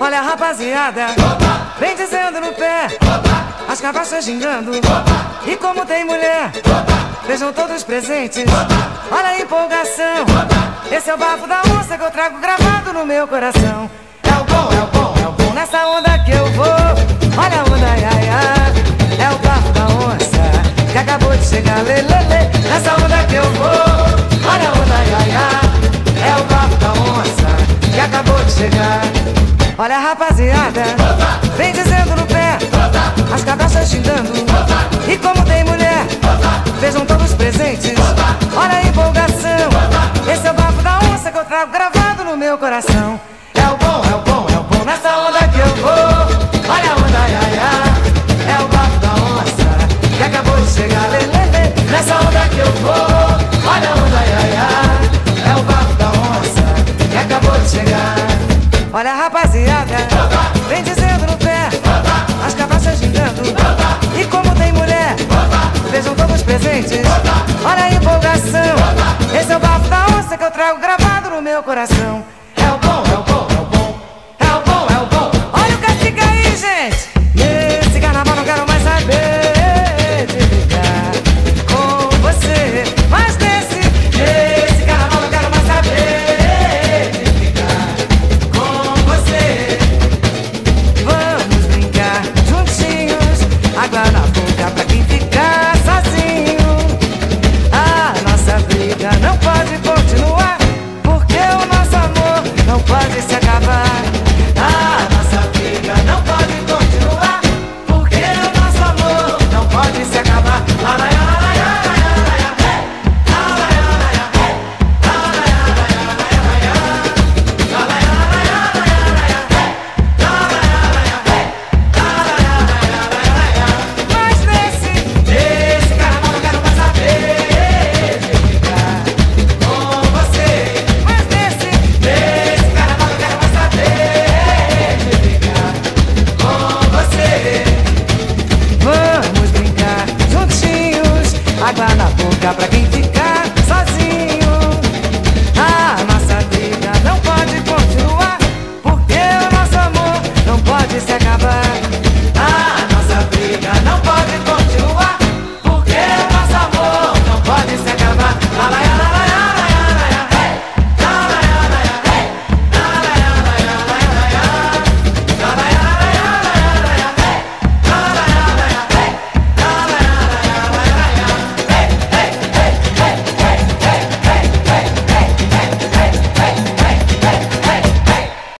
Olha a rapaziada, vem dizendo no pé, as cabaças gingando. E como tem mulher, vejam todos presentes. Olha a empolgação, esse é o bafo da onça que eu trago gravado no meu coração. É o bom, é o bom, é o bom nessa onda que eu vou. Olha Olha a rapaziada, vem dizendo no pé, as cabeças xingando. E como tem mulher, vejam todos presentes. Olha a empolgação, esse é o bafo da onça que eu trago gravado no meu coração. É o bom, é o bom, é o bom nessa onda que eu vou. Olha a rapaziada, vem dizendo no pé, as cabaças gingando. E como tem mulher, vejam todos presentes. Olha a empolgação, esse é o bafo da onça que eu trago gravado no meu coração.